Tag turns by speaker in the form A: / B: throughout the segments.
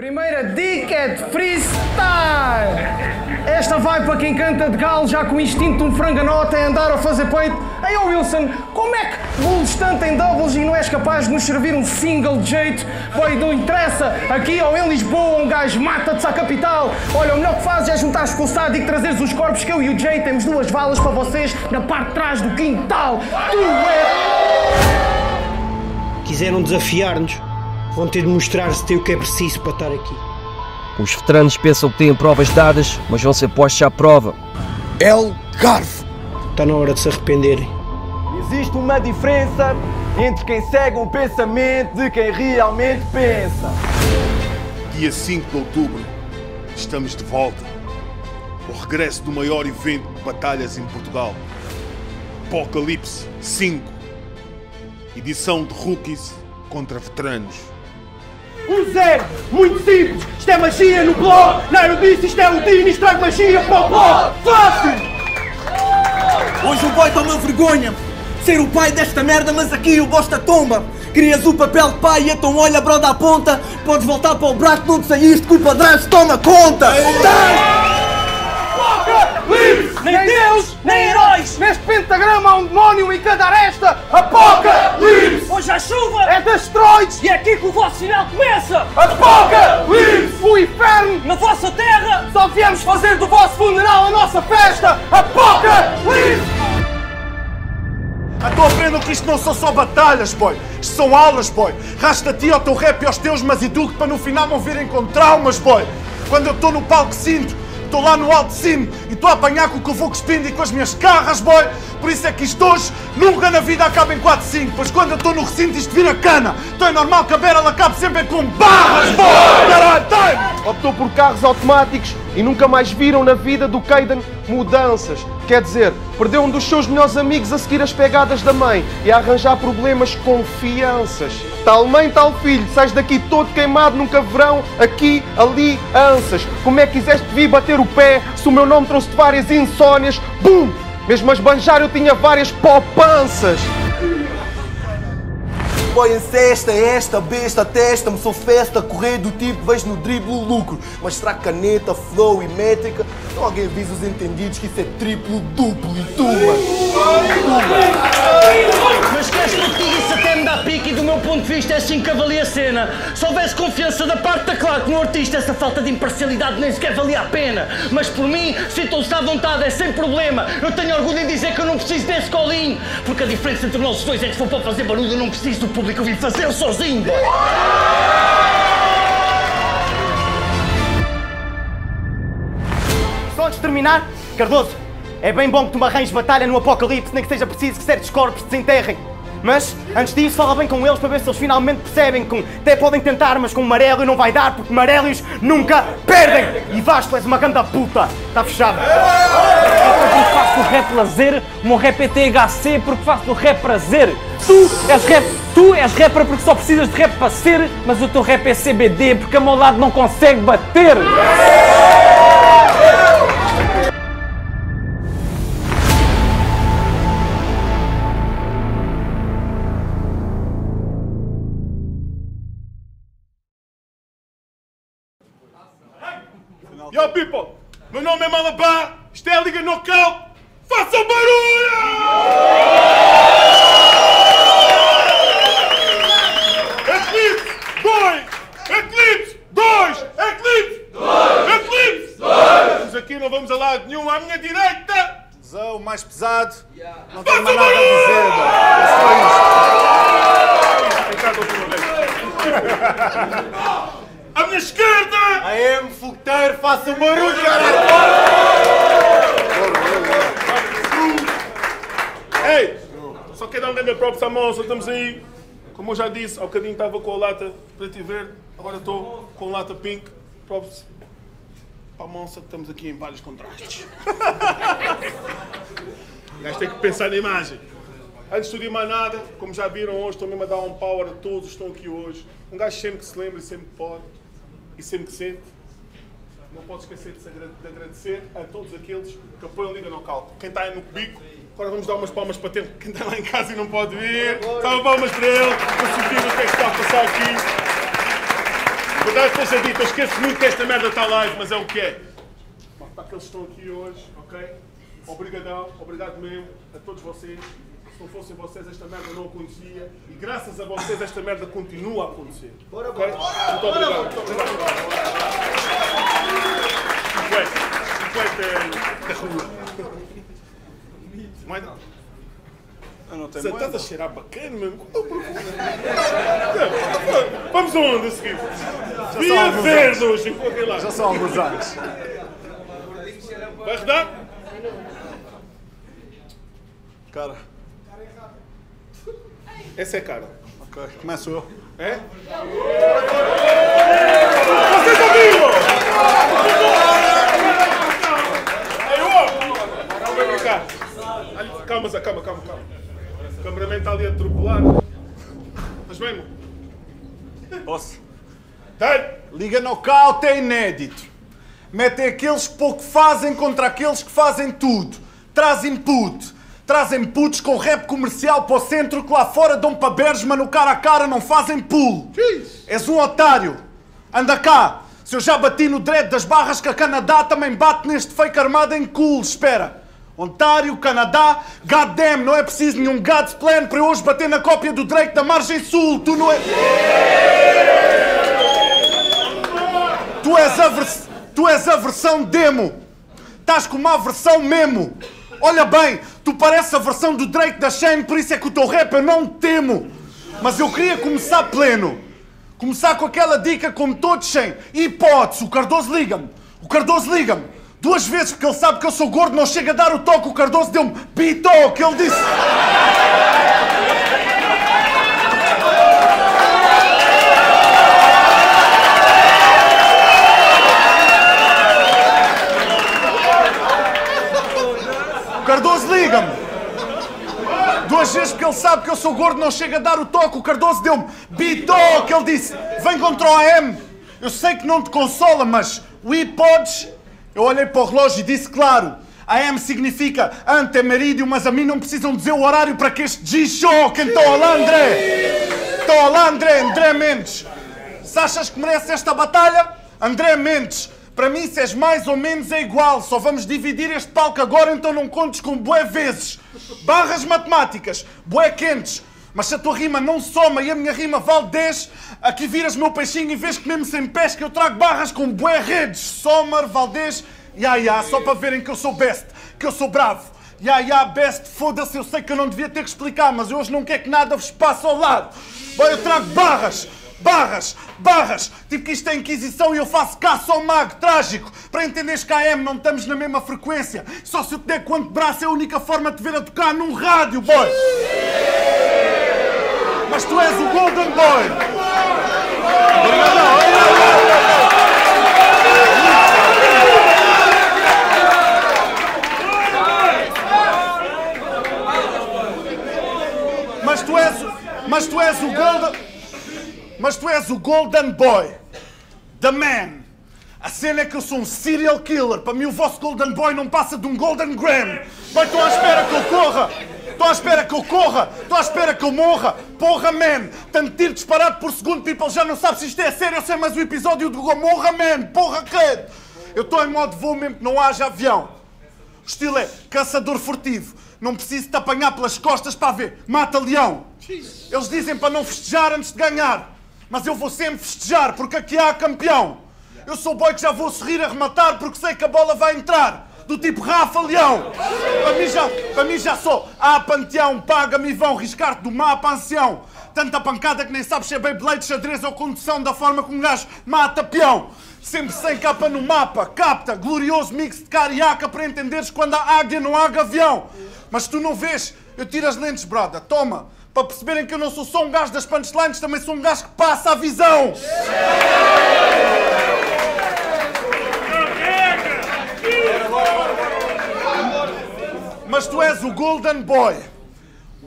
A: Primeira dica é de freestyle. Esta vai para quem canta de galo já com o instinto de um franganota em andar a fazer peito. Ei, oh Wilson, como é que bulls tanto em doubles e não és capaz de nos servir um single de jeito? Boy, não interessa. Aqui ou em Lisboa um gajo mata-te à capital. Olha, o melhor que fazes é juntar-te com o Sado e trazeres os corpos que eu e o Jay temos duas valas para vocês na parte de trás do quintal. Tu é...
B: Quiseram desafiar-nos, vão ter de mostrar se tem o que é preciso para estar aqui.
C: Os veteranos pensam que têm provas dadas, mas vão ser postos à prova.
D: El Garfo.
B: Está na hora de se arrependerem.
E: Existe uma diferença entre quem segue um pensamento de quem realmente pensa.
F: Dia 5 de outubro, estamos de volta. O regresso do maior evento de batalhas em Portugal. Apocalipse 5. Edição de rookies contra veteranos.
E: Um zero, muito simples. Isto é magia no blog. Não, eu disse isto é o Dino e estrago magia para o blog. Fácil!
G: Hoje o boy toma vergonha ser o pai desta merda, mas aqui o bosta tomba. Querias o papel de pai, então olha, bro, da ponta. Podes voltar para o braço, não te saíste, que o padrasto toma conta.
E: Nem Deus, nem heróis! Neste pentagrama há um demónio em cada aresta! Apocalipse!
H: Hoje há chuva
E: É asteroides!
H: e é aqui que o vosso final começa!
E: Apocalipse! O inferno!
H: Na vossa terra!
E: Só viemos fazer do vosso funeral a nossa festa! Apocalipse!
F: Então aprendam que isto não são só batalhas, boy. Isto são aulas, boy. Rasta a ti ao teu rap e aos teus, mas eduque para no final não virem com traumas, boy. Quando eu estou no palco sinto, estou lá no alto de cima e estou a apanhar com o que eu vou cuspindo e com as minhas carras, boy. Por isso é que isto hoje nunca na vida acaba em 4-5, pois quando eu estou no recinto isto vira cana. Então é normal que a Beryl acabe sempre com barras, boy. Caralho, time!
I: optou por carros automáticos e nunca mais viram na vida do Caden mudanças. Quer dizer, perdeu um dos seus melhores amigos a seguir as pegadas da mãe e a arranjar problemas com fianças. Tal mãe, tal filho, sais daqui todo queimado num caveirão, aqui, ali, ansas. Como é que quiseste vir bater o pé se o meu nome trouxe-te várias insónias? Bum! Mesmo a esbanjar eu tinha várias poupanças.
G: Boy, encesta, esta besta, testa-me, sou festa, correr do tipo, vejo no drible o lucro. Mas será caneta, flow e métrica? Então alguém avisa os entendidos que isso é triplo, duplo e tu, mano.
H: Mas queres que eu te diga isso até me dá pique e do meu ponto de vista é assim que avalia a cena. Se houvesse confiança da parte da claque no artista, essa falta de imparcialidade nem sequer valia a pena. Mas por mim, sintam-se à vontade, é sem problema. Eu tenho orgulho em dizer que eu não preciso desse colinho. Porque a diferença entre nós dois é que se for para fazer barulho, eu não preciso do público, vim fazer sozinho.
E: Só antes de terminar, Cardoso, é bem bom que tu me arranjes batalha no Apocalipse, nem que seja preciso que certos corpos desenterrem. Mas, antes disso, fala bem com eles para ver se eles finalmente percebem que até podem tentar, mas com Marélio não vai dar, porque Marélios nunca perdem! E Vasco, és uma ganda puta! Está fechado!
J: porque faço rap lazer, o meu rap é THC porque faço rap prazer. Tu és rap, tu és rapper porque só precisas de rap para ser, mas o teu rap é CBD porque a meu lado não consegue bater.
F: Yo, people! Meu nome é Malabar, isto é a Liga Knockout! Façam barulho! Eclipse 2! Eclipse 2! Eclipse 2! Eclipse 2! Mas aqui não vamos a lado nenhum, à minha direita!
K: Zé, o mais pesado. Não
F: Façam
K: tenho mais nada a dizer. É só isto.
F: À minha esquerda!
K: AM, fogueteiro, faça um barulho!
F: Ei! Só quero dar um grande props à moça, estamos aí. Como eu já disse, há bocadinho estava com a lata preto e verde, agora estou com a lata pink. Props para a moça que estamos aqui em vários contrastes. O gajo tem que pensar na imagem. Antes de tudo mais nada, como já viram hoje, estou mesmo a dar um power a todos que estão aqui hoje. Um gajo sempre que se lembra e sempre pode e sempre que sente. Não pode esquecer de, de agradecer a todos aqueles que apoiam a Liga Knockout. Quem está aí no cubico, agora vamos dar umas palmas para ter quem está lá em casa e não pode vir. Salve palmas para ele, para sentir o que é que está a passar aqui. Verdade seja dita, eu esqueço muito que esta merda está live, mas é o que é. Para aqueles que estão aqui hoje, ok? Obrigadão, obrigado mesmo a todos vocês. Se não fossem vocês, esta merda não acontecia. E graças a vocês, esta merda continua a acontecer. Bora, okay? Muito obrigado. Muito obrigado. Poeta. Poeta da rua. Eu não tenho Você estás a cheirar bacana, mesmo? Vamos aonde a seguir? Dia verde hoje, lá.
K: Já são alguns anos.
F: Vai rodar?
K: Cara.
F: Essa é cara.
K: Ok, começo eu.
F: É? Vocês ouviram? Aí, ó! Calma, cá. Calma, calma, calma, calma. O cameraman está ali a atropelar. Mas mesmo?
K: Posso?
F: Tem!
K: Liga Knockout é inédito. Metem aqueles que pouco fazem contra aqueles que fazem tudo. Traz input. Trazem putos com rap comercial para o centro que lá fora dão para berges, mas no cara a cara não fazem pulo. És um otário. Anda cá. Se eu já bati no dread das barras que a Canadá também bate neste fake armado em cool. Espera. Ontário, Canadá, goddamn, não é preciso nenhum God's plan para eu hoje bater na cópia do Drake da margem sul. Tu não é... Tu és a, vers... tu és a versão demo. Estás com uma versão memo. Olha bem, tu pareces a versão do Drake da Shane, por isso é que o teu rap eu não temo. Mas eu queria começar pleno. Começar com aquela dica como todos têm. Hipótese, o Cardoso liga-me. O Cardoso liga-me. Duas vezes porque ele sabe que eu sou gordo, não chega a dar o toque. O Cardoso deu-me bitoque. Ele disse... Cardoso liga-me. Duas vezes porque ele sabe que eu sou gordo, não chega a dar o toque. O Cardoso deu-me bitoque. Ele disse: Vem contra o AM. Eu sei que não te consola, mas we podes. Eu olhei para o relógio e disse: Claro. AM significa antemerídio, mas a mim não precisam dizer o horário para que este G-Shock. Então, olá, André. Então, olá, André. André Mendes. Se achas que merece esta batalha, André Mendes. Para mim, se és mais ou menos é igual. Só vamos dividir este palco agora, então não contes com bué vezes. Barras matemáticas, bué quentes. Mas se a tua rima não soma e a minha rima vale 10, aqui viras meu peixinho e vês que mesmo sem pesca eu trago barras com bué redes. Somar, Valdez, ya ya, só para verem que eu sou best, que eu sou bravo. Ya ya, best, foda-se, eu sei que eu não devia ter que explicar, mas eu hoje não quero que nada vos passe ao lado. Vai, eu trago barras, barras, barras. Tipo que isto é Inquisição e eu faço caça ao mago, trágico. Para entenderes que a AM não estamos na mesma frequência. Só se eu te der quanto braço é a única forma de te ver a tocar num rádio, boy. Mas tu és o Golden Boy. Mas tu és, mas tu és o Golden, mas tu és o Golden Boy, the man. A cena é que eu sou um serial killer. Para mim o vosso Golden Boy não passa de um Golden Gram. Vai, estou à espera que eu corra. Estou à espera que eu corra. Estou à espera que eu morra. Porra, man. Tanto tiro disparado por segundo, people já não sabe se isto é sério ou se é mais um episódio do Morra, man. Porra, credo. Eu estou em modo voo mesmo que não haja avião. O estilo é caçador furtivo. Não preciso te apanhar pelas costas para ver. Mata leão. Eles dizem para não festejar antes de ganhar. Mas eu vou sempre festejar porque aqui há campeão. Eu sou o boy que já vou sorrir a rematar porque sei que a bola vai entrar. Do tipo Rafa Leão. Para mim já, para mim já sou. Ah, panteão, paga-me e vão riscar-te do mapa ancião. Tanta pancada que nem sabes se é Beyblade, xadrez ou condução da forma como um gajo mata peão. Sempre sem capa no mapa, capta, glorioso mix de cariaca para entenderes quando há águia não há gavião. Mas tu não vês, eu tiro as lentes, brother, toma. Para perceberem que eu não sou só um gajo das punchlines, também sou um gajo que passa a visão. Mas tu és o Golden Boy.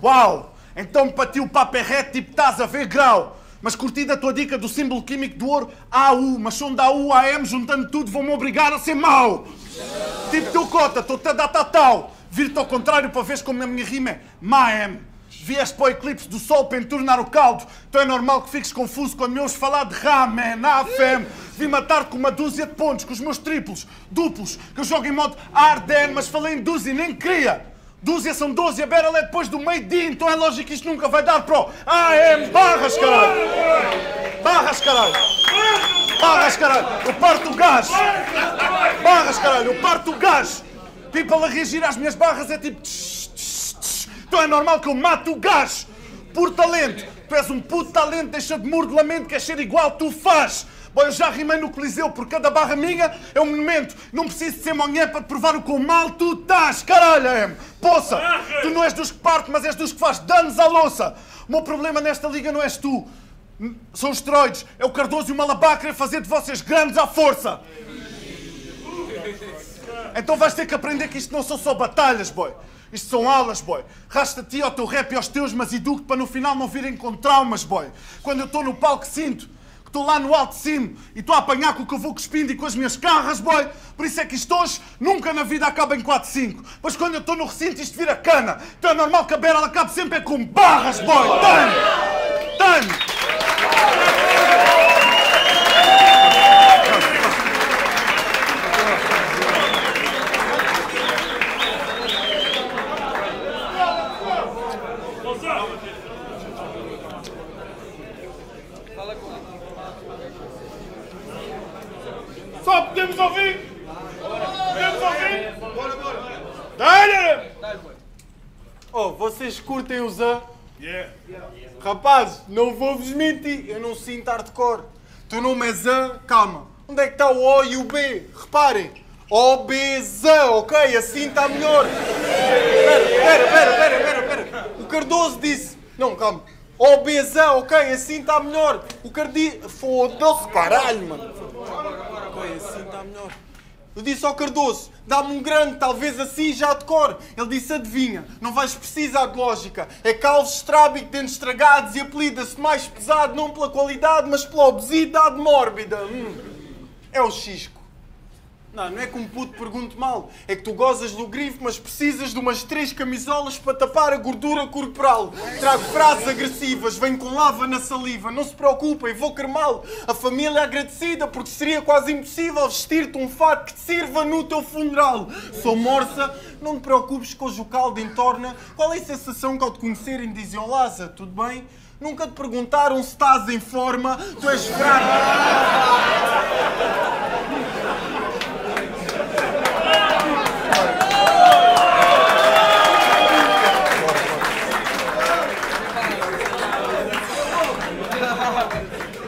K: Uau! Então para ti o papo é reto, tipo estás a ver grau. Mas curti a tua dica do símbolo químico do ouro AU, mas são da U, AM, juntando tudo, vão-me obrigar a ser mau. Tipo teu cota, estou-te a dar tal. Vir-te ao contrário para veres como a minha rima é MAM. Vieste para o eclipse do sol para entornar o caldo. Então é normal que fiques confuso quando me ouves falar de ramen, afem. Vim matar-te com uma dúzia de pontos, com os meus triplos, duplos, que eu jogo em modo Arden, mas falei em dúzia nem queria. Dúzia são 12 e a Beryl é depois do meio-dia, então é lógico que isto nunca vai dar para o AM. Barras, caralho! Barras, caralho! Barras, caralho! Eu parto o gás! Barras, caralho! Eu parto o gás! Tipo, ela reagir às minhas barras é tipo... tsh, tsh. Então é normal que eu mate o gás! Por talento! Tu és um puto talento, deixa de mordelamento, quer ser igual, tu faz! Bom, eu já rimei no Coliseu, por cada barra minha é um monumento. Não preciso de ser manhã para provar o quão mal tu estás, caralho, M. Poça, tu não és dos que parte, mas és dos que faz danos à louça. O meu problema nesta liga não és tu. São os esteroides. É o Cardoso e o Malabá querer fazer de vocês grandes à força. Então vais ter que aprender que isto não são só batalhas, boy. Isto são aulas, boy. Rasta-te ao teu rap e aos teus, mas eduque para no final não virem com traumas, boy. Quando eu estou no palco sinto que estou lá no alto de cima e estou a apanhar com o que eu vou cuspindo e com as minhas carras, boy. Por isso é que isto hoje nunca na vida acaba em 4-5. Mas quando eu estou no recinto isto vira cana. Então é normal que a Beryl acabe sempre é com barras, boy. Tenho! Tenho! Só podemos ouvir? Podemos ouvir? Bora, bora. Dá-lhe!
L: Oh, vocês curtem o Zé? Rapazes, não vou-vos mentir, eu não sinto hardcore. Teu nome é Zé, calma. Onde é que está o O e o B? Reparem. O, B, Z, ok? Assim está melhor. Espera, espera, espera, espera, espera, espera. O Cardoso disse. Não, calma. O, B, Z, ok? Assim está melhor. O Cardoso. Foda-se, caralho, mano. Está melhor. Eu disse ao Cardoso, dá-me um grande, talvez assim já decor. Ele disse, adivinha, não vais precisar de lógica. É calvo estrábico, dentes estragados e apelida-se mais pesado, não pela qualidade, mas pela obesidade mórbida. Hum. É o Xisco. Não, não é que um puto pergunte mal. É que tu gozas do grifo, mas precisas de umas três camisolas para tapar a gordura corporal. Trago frases agressivas, venho com lava na saliva. Não se preocupem, vou cremá-lo. A família é agradecida porque seria quase impossível vestir-te um fato que te sirva no teu funeral. Sou morsa, não te preocupes hoje o caldo entorna. Qual é a sensação que ao te conhecerem dizem Olá, Zé, tudo bem? Nunca te perguntaram se estás em forma, tu és fraco.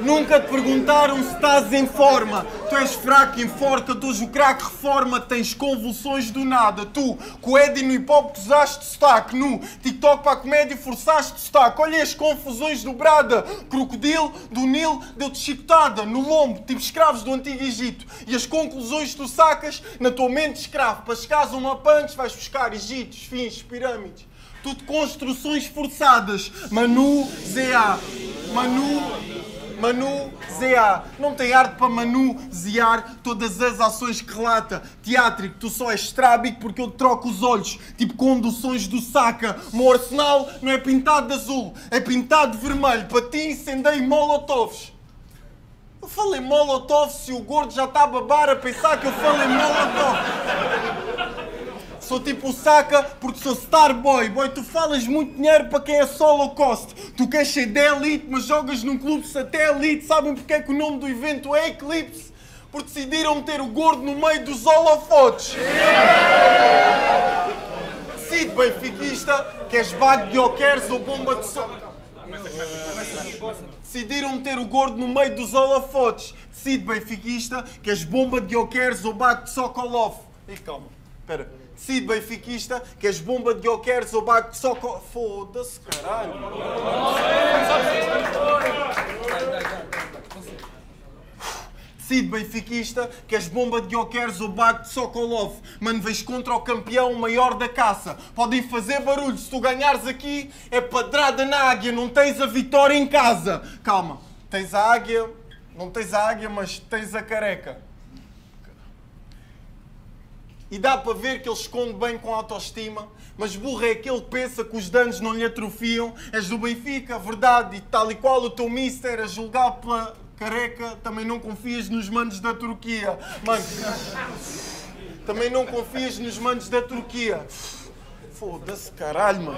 L: Nunca te perguntaram se estás em forma. Tu és fraco, enforca-te, hoje o crack reforma, tens convulsões do nada. Tu, Eddie no hip hop, usaste sotaque. No TikTok para a comédia, forçaste sotaque. Olha as confusões do Brada. Crocodilo do Nilo deu-te chicotada no lombo, tipo escravos do Antigo Egito. E as conclusões tu sacas na tua mente escravo. Para chegares a uma punch, vais buscar Egitos, fins, pirâmides. Tudo construções forçadas. Manu, ZA. Manu, Manu ZA. Não tem arte para manusear todas as ações que relata. Teátrico, tu só és estrábico porque eu troco os olhos, tipo conduções do saca. O meu arsenal não é pintado de azul, é pintado de vermelho. Para ti incendei molotovs. Eu falei molotov se o gordo já está a babar a pensar que eu falei molotov. Sou tipo o saca porque sou Starboy. Boy, tu falas muito dinheiro para quem é solo cost. Tu queres ser de elite, mas jogas num clube satélite. Sabem porque é que o nome do evento é Eclipse? Porque decidiram meter o gordo no meio dos holofotes. Decide, benfiquista, queres bago de oqueres ou bomba de sol. Decidiram meter o gordo no meio dos holofotes. Decide, benfiquista, queres bomba de oqueres ou bago de Sokolov. E calma, espera. Decide, benfiquista, queres bomba de oqueres ou bago de Sokolov. Foda-se, caralho. Decide, benfiquista, queres bomba de oqueres ou bago de Sokolov. Mano, vês contra o campeão maior da caça. Podem fazer barulho, se tu ganhares aqui, é padrada na águia, não tens a vitória em casa. Calma, tens a águia, não tens a águia, mas tens a careca. E dá para ver que ele esconde bem com autoestima, mas burro é aquele que pensa que os danos não lhe atrofiam. És do Benfica, verdade, e tal e qual o teu mister a julgar pela careca, também não confias nos manos da Turquia. Mano, também não confias nos manos da Turquia. Foda-se, caralho, mano.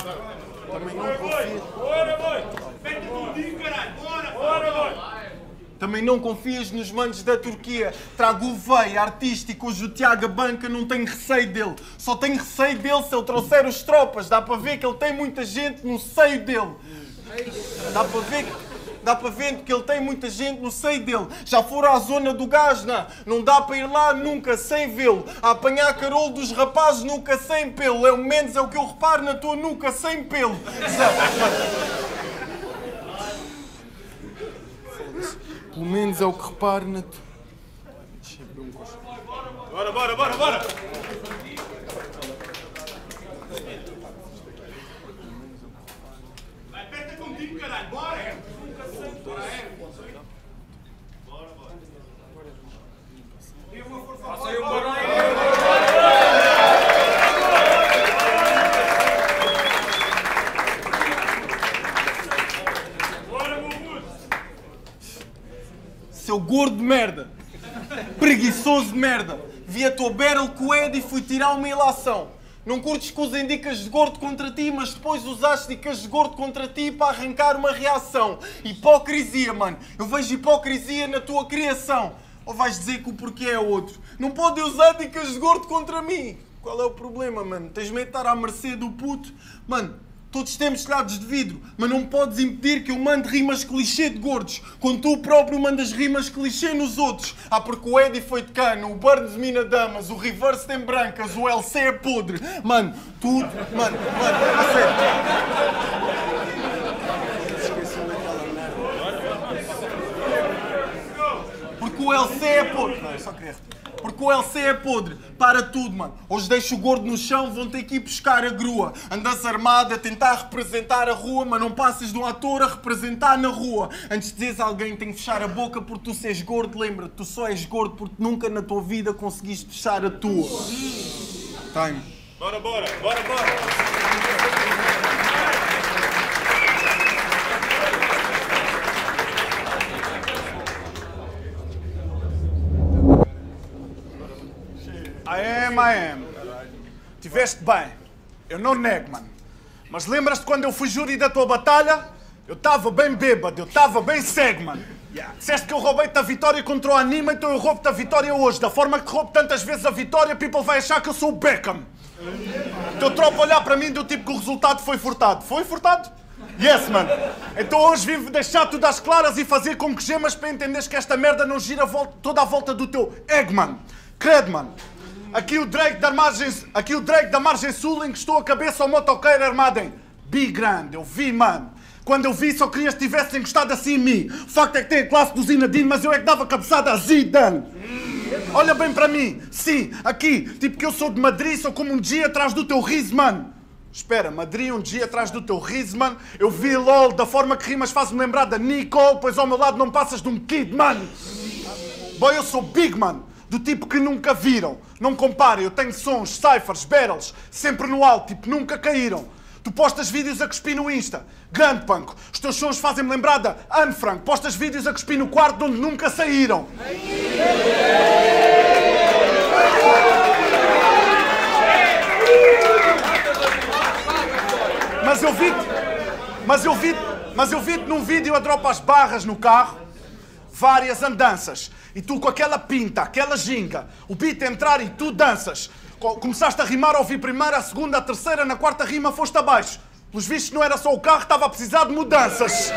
L: Também não confias.
F: Bora, boy! Mete tudinho, caralho! Bora! Bora, boy!
L: Também não confias nos manos da Turquia. Trago o veio artístico, hoje o Tiago Banca não tenho receio dele. Só tenho receio dele se ele trouxer os tropas. Dá para ver que ele tem muita gente no seio dele. Dá para ver que. Dá para ver que ele tem muita gente no seio dele. Já foram à zona do gás, não? Dá para ir lá nunca sem vê-lo. A apanhar carolo dos rapazes nunca sem pelo. É o menos é o que eu reparo na tua nuca sem pelo. Pelo menos é o que reparo na tua.
F: Bora, bora, bora, bora! Vai, aperta contigo, caralho! Bora! Bora, é! Bora, bora! Passa aí um bora!
L: Seu gordo de merda! Preguiçoso de merda! Vi a tua barrel com o Ed e fui tirar uma ilação. Não curtes que usem dicas de gordo contra ti, mas depois usaste dicas de gordo contra ti para arrancar uma reação. Hipocrisia, mano. Eu vejo hipocrisia na tua criação. Ou vais dizer que o porquê é outro? Não podem usar dicas de gordo contra mim. Qual é o problema, mano? Tens medo de estar à mercê do puto? Mano, todos temos telhados de vidro, mas não podes impedir que eu mande rimas clichê de gordos, quando tu próprio mandas rimas clichê nos outros. Ah, porque o Eddie foi de cano, o Burns mina damas, o Reverse tem brancas, o LC é podre. Mano, tudo, mano, mano, a sério. Porque o LC é podre. Não, eu só queria. Porque o LC é podre. Para tudo, mano. Hoje deixo o gordo no chão, vão ter que ir buscar a grua. Andas armado a tentar representar a rua, mas não passas de um ator a representar na rua. Antes de dizeres a alguém tem que fechar a boca porque tu seres gordo, lembra-te, tu só és gordo porque nunca na tua vida conseguiste fechar a tua. Time.
F: Bora, bora, bora, bora!
K: I am, I am. Tiveste bem. Eu não nego, mano. Mas lembras-te quando eu fui júri da tua batalha? Eu estava bem bêbado, eu estava bem cego, mano. Disseste que eu roubei-te a vitória contra o Anima, então eu roubo-te a vitória hoje. Da forma que te roubo tantas vezes a vitória, people vai achar que eu sou o Beckham. Teu tropa olhar para mim do tipo que o resultado foi furtado. Foi furtado? Yes, mano. Então hoje vim deixar tudo às claras e fazer com que gemas para entenderes que esta merda não gira toda a volta do teu egg, mano. Credo, mano. Aqui o Drake da margem, aqui o Drake da margem sul encostou a cabeça ao motoqueiro armado em Big Grande. Eu vi, mano. Quando eu vi, só querias que tivesse encostado assim em mim. O facto é que tem a classe do Zinedine, mas eu é que dava cabeçada a Zidane. Olha bem para mim. Sim, aqui. Tipo que eu sou de Madrid, sou como um dia atrás do teu riso, mano. Espera, Madrid um dia atrás do teu riso, mano. Eu vi LOL da forma que rimas faz-me lembrar da Nicole, pois ao meu lado não passas de um kid, mano. Boy, eu sou big, man. Do tipo que nunca viram. Não comparem, eu tenho sons, ciphers, battles, sempre no alto, tipo, nunca caíram. Tu postas vídeos a cuspir no Insta. Grande panco. Os teus sons fazem-me lembrar da Anne Frank. Postas vídeos a cuspir no quarto de onde nunca saíram. Mas eu vi-te, mas eu vi mas eu vi-te num vídeo a dropa as barras no carro, várias andanças, e tu com aquela pinta, aquela ginga, o beat entrar e tu danças. Co- Começaste a rimar, a ouvir primeira, a segunda, a terceira, na quarta rima foste abaixo. Pelos vistos não era só o carro, estava a precisar de mudanças.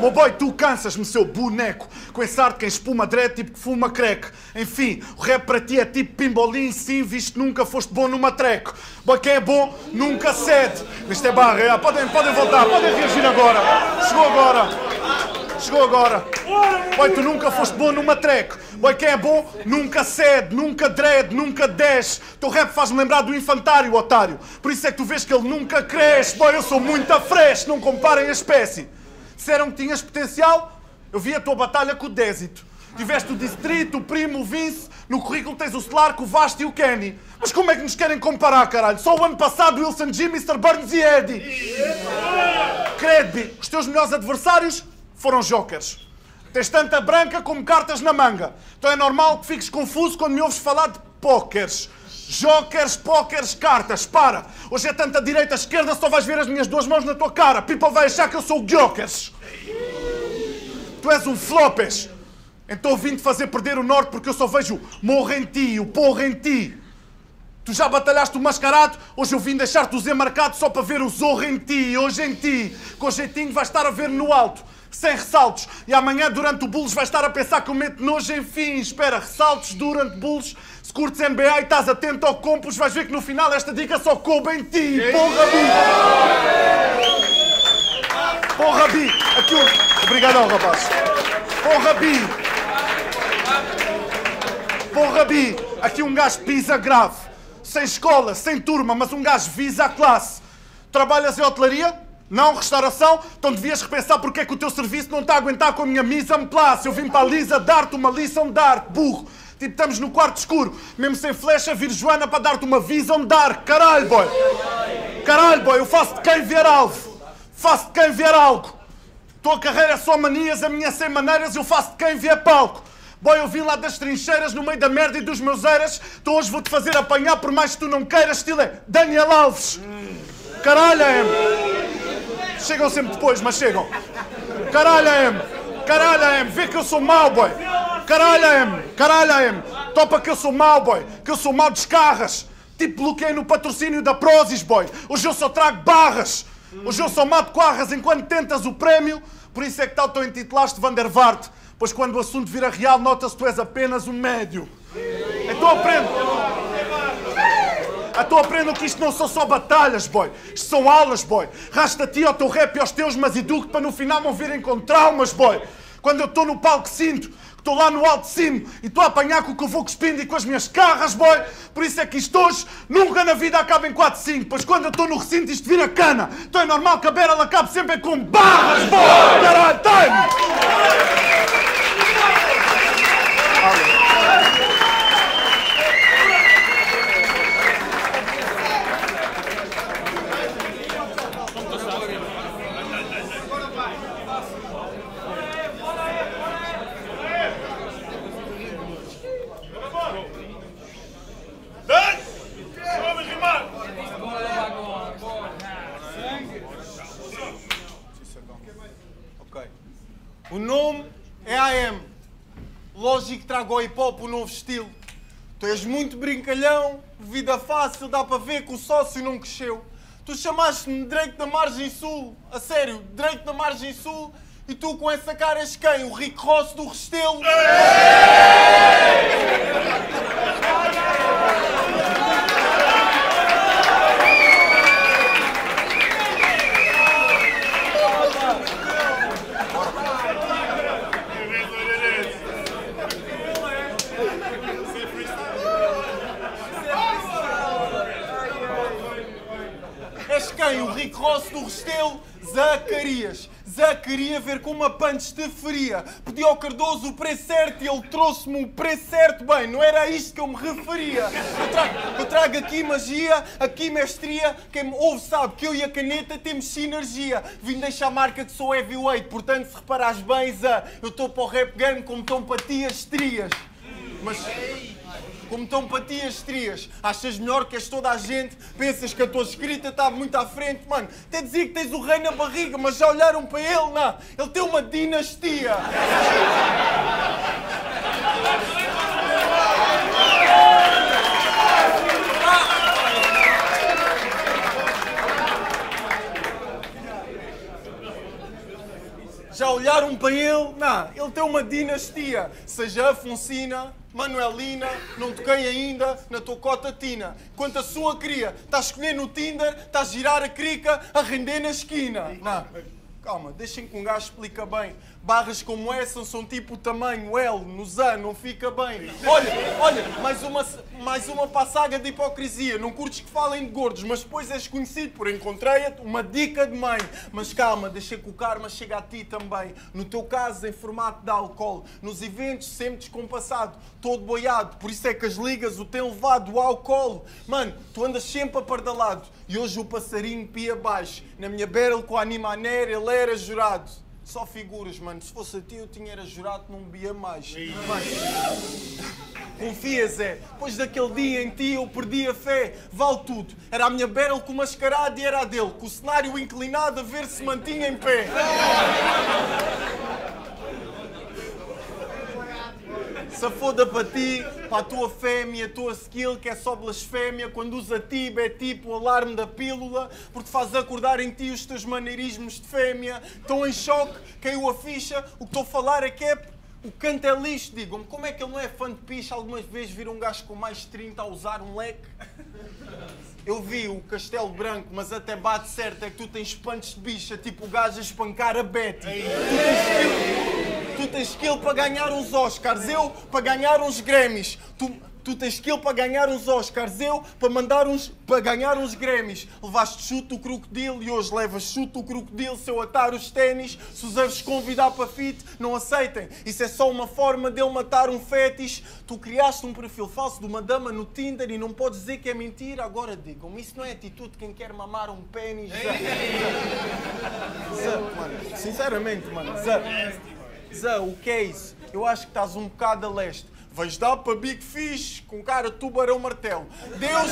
K: Meu boy, tu cansas-me, seu boneco, com esse ar de quem espuma dread tipo que fuma crack. Enfim, o rap para ti é tipo pimbolim, sim, visto que nunca foste bom numa treco. Boy, quem é bom, nunca cede. Isto é barra, é, podem, podem voltar, podem reagir agora. Chegou agora. Chegou agora. Boy, tu nunca foste bom numa treco. Boy, quem é bom, nunca cede, nunca dread, nunca desce. Teu rap faz-me lembrar do infantário, otário. Por isso é que tu vês que ele nunca cresce. Boy, eu sou muito fresh, não comparem a espécie. Disseram que tinhas potencial? Eu vi a tua batalha com o Désito. Tiveste o Distrito, o Primo, o Vince, No currículo tens o Slark, o Vast e o Kenny. Mas como é que nos querem comparar, caralho? Só o ano passado Wilson G, Mr. Burns e Eddie. Credby, os teus melhores adversários foram jokers. Tens tanta branca como cartas na manga. Então é normal que fiques confuso quando me ouves falar de póqueres. Jokers, póqueres, cartas. Para! Hoje é tanta direita, esquerda, só vais ver as minhas duas mãos na tua cara. People vai achar que eu sou o jokers. Tu és um flopes. Então vim-te fazer perder o norte porque eu só vejo morro em ti, o porro em ti. Tu já batalhaste o mascarado, hoje eu vim deixar-te o Z marcado só para ver o zorro em ti, hoje em ti. Com jeitinho vais estar a ver no alto, sem ressaltos. E amanhã, durante o Bulls, vais estar a pensar que eu meto nojo, enfim. Espera, ressaltos durante Bulls. Curtes NBA e estás atento ao compos, vais ver que no final esta dica só coube em ti. Porra, Bi! Porra, Bi! Aquilo... Obrigadão, rapaz. Porra, Bi! Porra, Bi! Aqui um gajo pisa grave. Sem escola, sem turma, mas um gajo visa a classe. Trabalhas em hotelaria? Não, restauração? Então devias repensar porque é que o teu serviço não está a aguentar com a minha mise en place. Eu vim para a Lisa dar-te uma lição de arte, burro. Tipo, estamos no quarto escuro, mesmo sem flecha, vir Joana para dar-te uma visão dark. Caralho, boy! Caralho, boy, eu faço de quem vier alvo. Faço de quem vier algo. Tua carreira é só manias, a minha é sem maneiras, eu faço de quem vier palco. Boy, eu vim lá das trincheiras, no meio da merda e dos meus eras. Então hoje vou-te fazer apanhar, por mais que tu não queiras, estilo é Daniel Alves. Caralho, M. Chegam sempre depois, mas chegam. Caralho, M. Caralho, M. Vê que eu sou mau, boy. Caralho, M. Caralho, M. Topa que eu sou mau, boy. Que eu sou mau de escarras. Tipo bloqueei no patrocínio da Prozis, boy. Hoje eu só trago barras. Hoje eu só mato quarras enquanto tentas o prémio. Por isso é que tal tu intitulaste Van der Vaart. Pois quando o assunto vira real, nota-se que tu és apenas um médio. Então aprendo. Então aprendam que isto não são só batalhas, boy. Isto são aulas, boy. Rasta a ti ao teu rap e aos teus, mas eduque para no final não virem com traumas, boy. Quando eu estou no palco sinto que estou lá no alto de cima e estou a apanhar com o que eu vou cuspindo e com as minhas carras, boy. Por isso é que isto hoje nunca na vida acaba em 4-5. Pois quando eu estou no recinto isto vira cana. Então é normal que a Beryl acabe sempre com barras, boy. Caralho, time!
L: Ok. O nome é AM. Lógico que trago ao hip hop um novo estilo. Tu és muito brincalhão, vida fácil, dá para ver que o sócio não cresceu. Tu chamaste-me Drake da Margem Sul, a sério, Drake da Margem Sul, e tu com essa cara és quem? O Rick Ross do Restelo? És quem? O Rick Ross do Restelo? Zacarias. Zacarias ver como a punch te feria. Pedi ao Cardoso o preço certo e ele trouxe-me o preço certo. Bem, não era a isto que eu me referia. Eu trago, eu trago aqui magia, aqui mestria. Quem me ouve sabe que eu e a caneta temos sinergia. Vim deixar a marca que sou heavyweight, portanto, se reparares bem, Zé, eu estou para o rap game como estão para ti as estrias. Mas como estão para ti as estrias. Achas melhor que és toda a gente? Pensas que a tua escrita está muito à frente? Mano, até dizia que tens o rei na barriga, mas já olharam para ele? Não, ele tem uma dinastia. Já olharam para ele? Não, ele tem uma dinastia. Seja Afonsina, Manuelina, não toquei ainda na tua cota tina. Quanto a sua cria, está a escolher no Tinder, está a girar a crica, a render na esquina. Não, calma, deixem que um gajo explica bem. Barras como essa são tipo tamanho L, no Z, não fica bem. Olha, olha, mais uma, mais uma passaga de hipocrisia. Não curtes que falem de gordos, mas depois és conhecido por encontrei-te uma dica de mãe. Mas calma, deixa que o karma chegue a ti também. No teu caso, em formato de álcool. Nos eventos, sempre descompassado, todo boiado. Por isso é que as ligas o têm levado ao colo. Mano, tu andas sempre apardalado. E hoje o passarinho pia baixo. Na minha battle com a Animaner, ele era jurado. Só figuras, mano. Se fosse a ti, eu tinha era jurado que não bebia mais. Mano, confia, Zé. Depois daquele dia em ti, eu perdi a fé. Vale tudo. Era a minha battle com o mascarado e era a dele. Com o cenário inclinado a ver se mantinha em pé. Se foda para ti, para a tua fêmea, a tua skill, que é só blasfémia, quando usa tib é tipo o alarme da pílula, porque faz acordar em ti os teus maneirismos de fêmea. Estão em choque, caiu a ficha, o que estou a falar é que é o canto é lixo, digam-me, como é que ele não é fã de picha? Algumas vezes viram um gajo com mais de 30 a usar um leque? Eu vi o Castelo Branco, mas até bate certo é que tu tens espantos de bicha, tipo o gajo a espancar a Betty. Tens skill, tu tens skill para ganhar uns Oscars, eu para ganhar uns Grammys. Tu, tu tens skill para ganhar uns Oscars, eu para mandar uns para ganhar uns Grammys. Levaste chute o crocodilo e hoje levas chute o crocodilo se eu atar os ténis. Se os vos convidar para fit, não aceitem. Isso é só uma forma dele matar um fetiche. Tu criaste um perfil falso de uma dama no Tinder e não podes dizer que é mentira. Agora digam-me, isso não é atitude de quem quer mamar um pênis. Zé, mano, sinceramente, mano, Zé. Zé, o que é isso? Eu acho que estás um bocado a leste. Vais dar para Big Fish com cara tubarão martelo. Deus,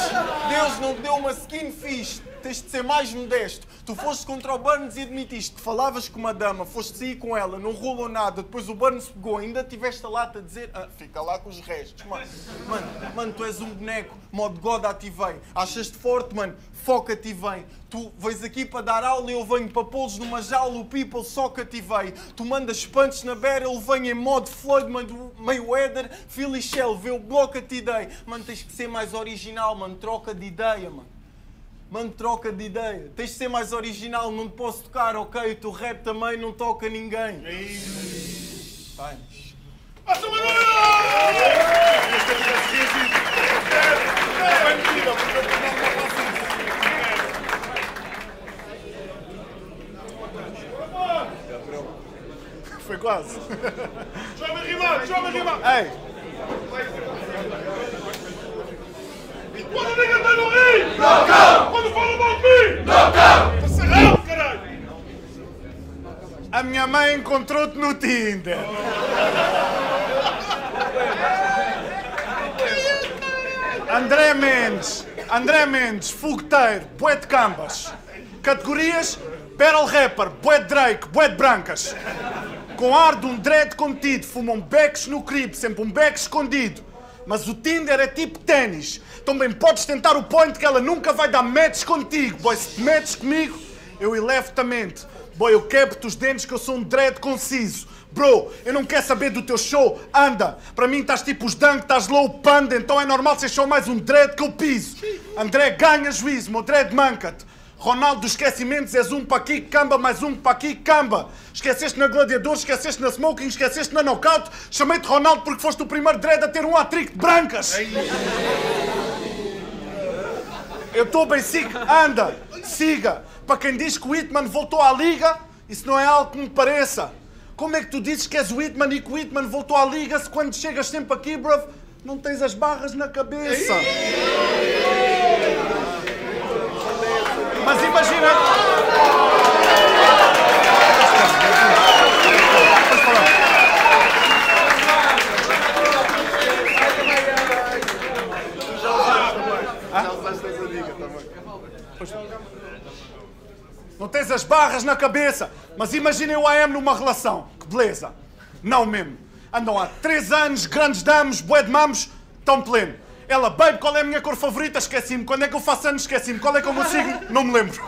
L: Deus não deu uma skin fish. Tens de ser mais modesto. Tu foste contra o Burns e admitiste que falavas com uma dama, foste sair com ela, não rolou nada. Depois o Burns pegou, ainda tiveste a lata a dizer ah, fica lá com os restos. Mano, mano, mano, tu és um boneco, modo God ativei. Achas-te forte, mano? Foca-te vem. Tu vens aqui para dar aula e eu venho para pô-los numa jaula, o people só cativei. Tu mandas punches na beira, ele vem em modo Floyd, Mayweather, Philly Shell, vê o bloco a te dei. Mano, tens que ser mais original, mano, troca de ideia, mano. Mano, troca de ideia. Tens de ser mais original, não te posso tocar, ok? O teu rap também não toca ninguém. Vai.
K: Foi quase.
F: Chama rimar, chama rimar.
K: Ei,
F: Quando nega tá no rio! Não, não! Quando fala mal de mim! Não, não! Tá cerrado, caralho!
K: a minha mãe encontrou-te no Tinder. André Mendes, André Mendes, fogueteiro, bué de cambas. Categorias, battle rapper, bué de Drake, bué de brancas. Com ar de um dread contido, fumam becks no crib, sempre um beck escondido. Mas o Tinder é tipo ténis. Também podes tentar o point que ela nunca vai dar match contigo. Boy, se te metes comigo, eu elevo-te a mente. Boy, eu quebro-te os dentes que eu sou um dread conciso. Bro, eu não quero saber do teu show, anda. Para mim estás tipo os dunk, estás low panda, então é normal ser só mais um dread que eu piso. André ganha juízo, meu dread manca-te. Ronaldo esquecimentos, és um para aqui, camba, mais um para aqui, camba. Esqueceste na Gladiador, esqueceste na Smoking, esqueceste na Knockout. Chamei-te Ronaldo porque foste o primeiro dread a ter um hat-trick de brancas. Eu estou bem siga, anda, siga. Para quem diz que o Whitman voltou à liga, isso não é algo que me pareça. Como é que tu dizes que és o Whitman e que o Whitman voltou à liga se quando chegas sempre aqui, bruv, não tens as barras na cabeça? Mas imagina.
F: Já usaste essa dica também.
K: Não tens as barras na cabeça. Mas imaginem o AM numa relação. Que beleza. Não mesmo. Andam há três anos, grandes damos, bué de mamos, tão pleno. Ela, babe, qual é a minha cor favorita? Esqueci-me. Quando é que eu faço anos? Esqueci-me. Qual é que é o meu signo? Não me lembro.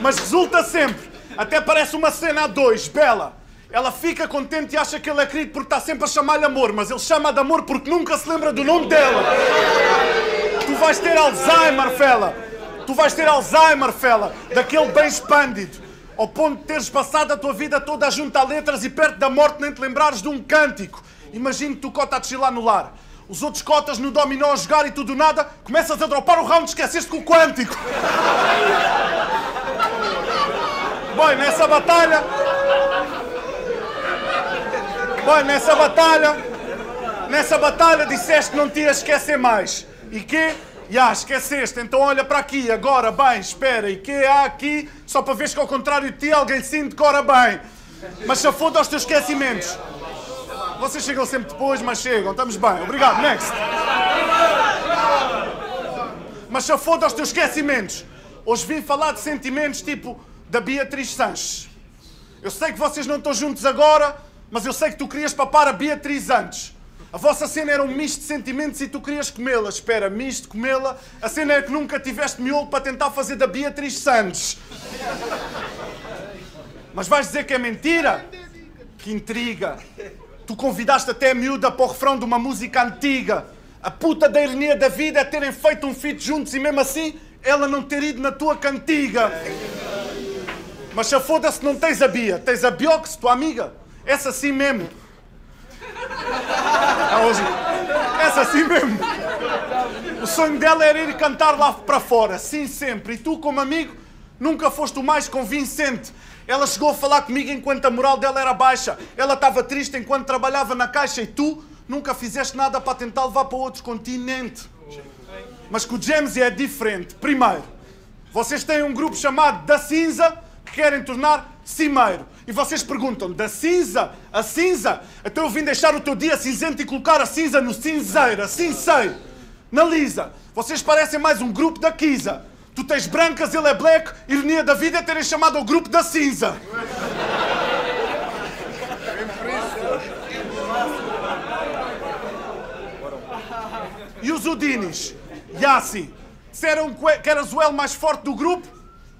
K: Mas resulta sempre. Até parece uma cena a dois, bela. Ela fica contente e acha que ele é querido porque está sempre a chamar-lhe amor, mas ele chama de amor porque nunca se lembra do nome dela. Tu vais ter Alzheimer, fela. Tu vais ter Alzheimer, fela. Daquele bem expandido. Ao ponto de teres passado a tua vida toda a juntar letras e perto da morte nem te lembrares de um cântico. Imagina tu cota a chilar no lar. Os outros cotas no dominó a jogar e tudo nada, começas a dropar o round, esqueceste com o quântico. Bem, nessa batalha. Bem, nessa batalha. Nessa batalha disseste que não te ias esquecer mais. E que? Já, esqueceste. Então olha para aqui. Agora, bem, espera. E que há aqui? Só para veres que ao contrário de ti alguém sim decora bem. Mas se foda aos teus esquecimentos. Vocês chegam sempre depois, mas chegam. Estamos bem. Obrigado. Next. Mas se foda aos teus esquecimentos. Hoje vim falar de sentimentos tipo da Beatriz Sanches. Eu sei que vocês não estão juntos agora, mas eu sei que tu querias papar a Beatriz antes. A vossa cena era um misto de sentimentos e tu querias comê-la. Espera, misto, comê-la. A cena é que nunca tiveste miolo para tentar fazer da Beatriz Santos. Mas vais dizer que é mentira? Que intriga. Tu convidaste até a miúda para o refrão de uma música antiga. A puta da ironia da vida é terem feito um feat juntos e mesmo assim ela não ter ido na tua cantiga. Mas se foda-se não tens a Bia, tens a Biox, tua amiga. Essa sim mesmo. Ah, hoje. Essa assim mesmo. O sonho dela era ir cantar lá para fora, sim sempre. E tu, como amigo, nunca foste o mais convincente. Ela chegou a falar comigo enquanto a moral dela era baixa. Ela estava triste enquanto trabalhava na caixa e tu nunca fizeste nada para tentar levar para outro continente. Mas com o James é diferente. Primeiro, vocês têm um grupo chamado Da Cinza que querem tornar cimeiro. E vocês perguntam, da cinza a cinza? Então eu vim deixar o teu dia cinzento e colocar a cinza no cinzeiro, assim sei. Na lisa, vocês parecem mais um grupo da Kisa. Tu tens brancas, ele é black, ironia da vida é terem chamado o grupo da cinza. E os Udinis? Yassi, disseram que eras o L mais forte do grupo?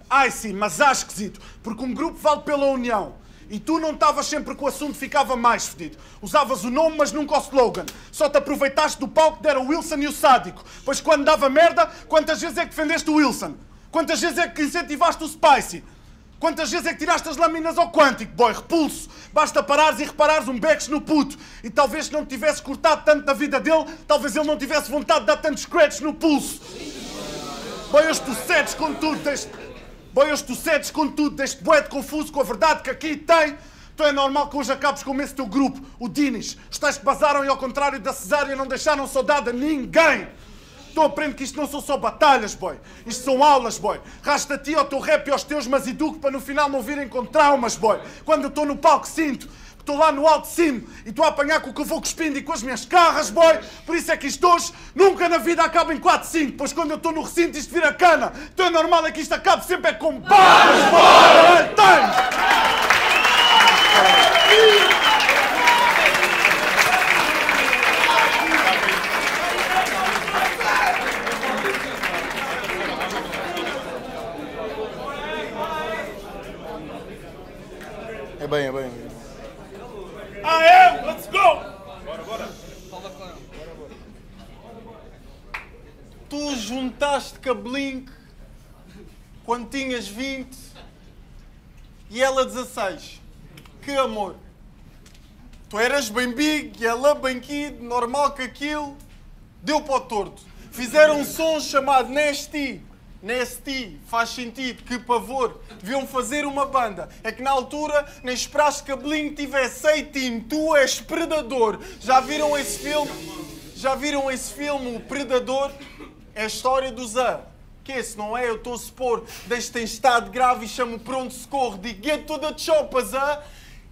K: Ai sim, mas há esquisito, porque um grupo vale pela união. E tu não estavas sempre com o assunto, ficava mais fedido. Usavas o nome, mas nunca o slogan. Só te aproveitaste do palco que era o Wilson e o Sádico. Pois quando dava merda, quantas vezes é que defendeste o Wilson? Quantas vezes é que incentivaste o Spicy? Quantas vezes é que tiraste as lâminas ao quântico, boy? Repulso. Basta parares e reparares um bex no puto. E talvez se não tivesse cortado tanto da vida dele, talvez ele não tivesse vontade de dar tantos scratch no pulso. Boy, hoje tu cedes com tudo. Boy, hoje tu cedes com tudo deste boé confuso com a verdade que aqui tem. Então é normal que hoje acabes com esse teu grupo, o Dinis. Os tais que basaram e ao contrário da cesárea não deixaram saudade a ninguém. Então aprende que isto não são só batalhas, boy. Isto são aulas, boy. Rasta a ti ao teu rap e aos teus, mas eduque para no final não virem com traumas, boy. Quando eu estou no palco sinto estou lá no alto de cima e estou a apanhar com o que eu vou cuspindo e com as minhas carras, boy. Por isso é que isto hoje nunca na vida acaba em 4, 5. Pois quando eu estou no recinto isto vira cana. Então é normal é que isto acabe sempre é com barras, boy. Tem!
G: É bem, é bem.
K: Am! Let's go! Bora, bora.
L: Tu juntaste com a Blink quando tinhas 20 e ela 16. Que amor! Tu eras bem big e ela bem kid, normal que aquilo deu para o torto. Fizeram um som chamado Nasty. Nasty, faz sentido, que pavor. Deviam fazer uma banda. É que na altura nem esperaste que a Blink tivesse 18. Tu és predador. Já viram esse filme? Já viram esse filme, o Predador? É a história do Zé. Que esse não é? Eu estou a supor. Deixe-te em estado grave e chamo pronto socorro. Digo, get to the chopper, Zé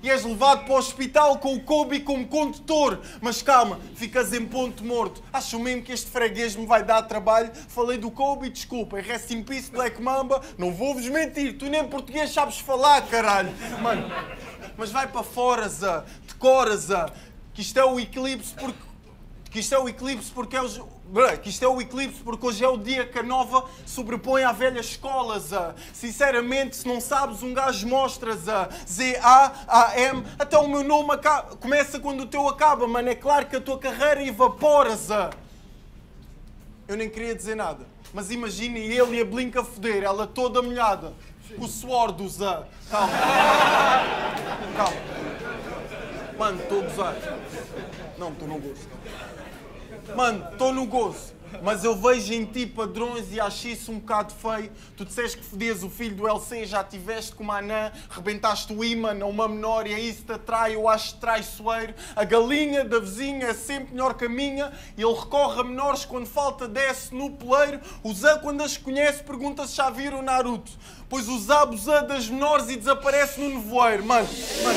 L: e és levado para o hospital com o Kobe como condutor. Mas calma, ficas em ponto morto. Acho mesmo que este freguês me vai dar trabalho. Falei do Kobe, desculpa. Rest in peace, Black Mamba. Não vou-vos mentir, tu nem português sabes falar, caralho. Mano, mas vai para fora, Zé. Decora, Zé. Que isto é o eclipse porque... Que isto é o eclipse porque é o... Que isto é o eclipse porque hoje é o dia que a nova sobrepõe à velha escola, Zé. Sinceramente, se não sabes, um gajo mostra, Zé. Z-A-A-M. Até o meu nome acaba... começa quando o teu acaba, mano. É claro que a tua carreira evapora, Zé. Eu nem queria dizer nada. Mas imagine ele e a Blink a foder, ela toda molhada. O suor do Zé. Calma. Calma. Mano, estou a gozar. Não, estou no gozo. Mano, estou no gozo. Mas eu vejo em ti padrões e acho isso um bocado feio. Tu disseste que fodias o filho do LC, já tiveste com uma anã, rebentaste o imã a uma menor e isso te atrai, eu acho traiçoeiro. A galinha da vizinha é sempre melhor que a minha e ele recorre a menores quando falta desce no poleiro. O Zé, quando as conhece, pergunta se já viram Naruto. Pois o Zé abusa das menores e desaparece no nevoeiro. Mano, mano.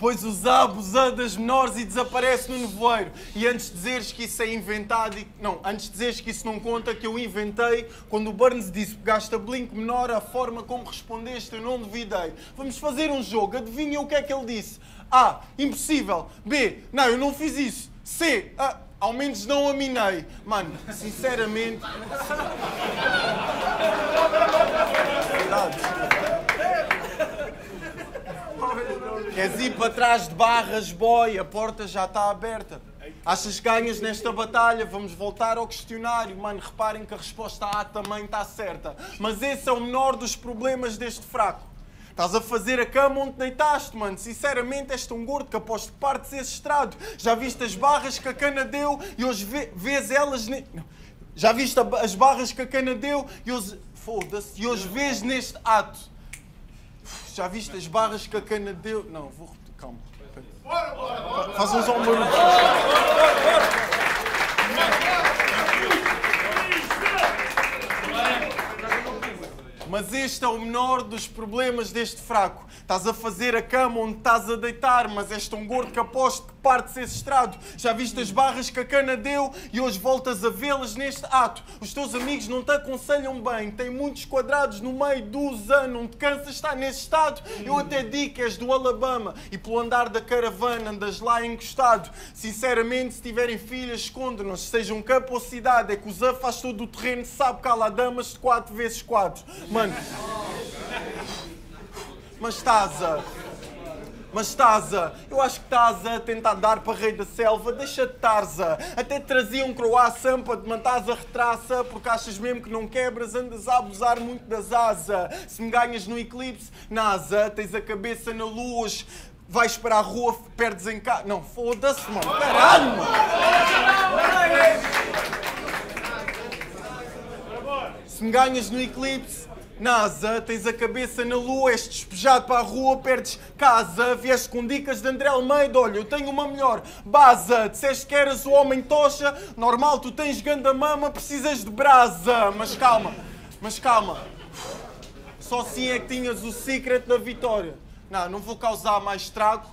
L: Depois os abusa das menores e desaparece no nevoeiro. E antes de dizeres que isso é inventado e... Não, antes de dizeres que isso não conta, que eu inventei, quando o Burns disse que gasta blink menor, a forma como respondeste eu não duvidei. Vamos fazer um jogo, adivinha o que é que ele disse? A. Impossível. B. Não, eu não fiz isso. C. Ah, ao menos não aminei. Mano, sinceramente... Queres ir para trás de barras, boy? A porta já está aberta. Achas que ganhas nesta batalha? Vamos voltar ao questionário. Mano, reparem que a resposta A também está certa. Mas esse é o menor dos problemas deste fraco. Estás a fazer a cama onde deitaste, mano. Sinceramente, és tão gordo que aposto que partes esse estrado. Já viste as barras que a cana deu e hoje vê- vês elas... Ne... Já viste as barras que a cana deu e hoje... Foda-se. E hoje vês neste ato. Já viste as barras que a cana deu? Não, vou repetir. Calma. Faz uns barulho. Mas este é o menor dos problemas deste fraco. Estás a fazer a cama onde estás a deitar, mas és tão gordo que aposto que partes esse estrado. Já viste as barras que a cana deu e hoje voltas a vê-las neste ato. Os teus amigos não te aconselham bem, têm muitos quadrados no meio dos anos, não te cansas estar nesse estado. Eu até digo que és do Alabama e pelo andar da caravana andas lá encostado. Sinceramente, se tiverem filhas, escondam-nos, seja um campo ou cidade. É que o Zé faz todo o terreno, sabe que há lá damas de 4 vezes 4. Mano. Mas estás a. Mas estás a. Eu acho que estás a tentar dar para rei da selva. Deixa-te Tarza. Até trazia um croissant para te mandares a retraça. Porque achas mesmo que não quebras, andas a abusar muito das asas. Se me ganhas no eclipse, NASA, tens a cabeça na luz. Vais para a rua, perdes em casa. Não, foda-se, mano. Caralho. Se me ganhas no eclipse, NASA, tens a cabeça na lua, és despejado para a rua, perdes casa, vieste com dicas de André Almeida, olha, eu tenho uma melhor, Baza, disseste que eras o homem tocha, normal, tu tens ganda mama, precisas de brasa, mas calma, mas calma, só assim é que tinhas o secret da vitória. Não, não vou causar mais estrago,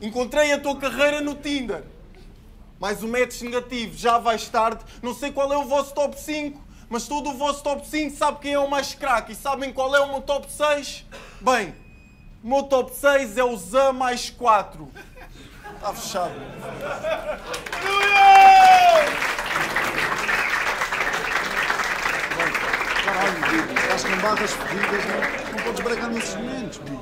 L: encontrei a tua carreira no Tinder, mais um match negativo, já vais tarde, não sei qual é o vosso top 5, mas todo o vosso top 5 sabe quem é o mais craque. E sabem qual é o meu top 6? Bem, o meu top 6 é o Zé mais 4. Está fechado.
K: Caralho, estás com barras fodidas, não, não podes bregar nesses momentos, bi.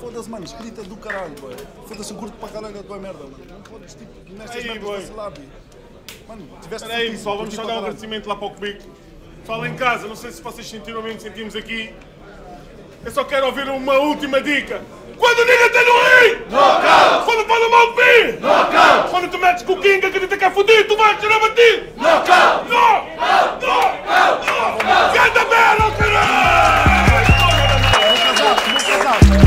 K: Foda-se, mano, escrita do caralho, boy. Foda-se, eu curto para caralho a tua merda, mano. Não podes, tipo, nestas merdas vacilar, bi. Mano, tiveste. Peraí,
F: pessoal, vamos só dar um agradecimento lá para o Cubico. fala em casa, não sei se vocês sentiram mesmo, sentimos aqui. Eu só quero ouvir uma última dica. Quando o Nigga tem no ring! Knockout! Quando fala mal de mim! Knockout! Quando tu metes com o King, acredita que é fudido, tu vais tirar batido! Knockout! no Knockout! no bela, caralho! Muito casado, não casado.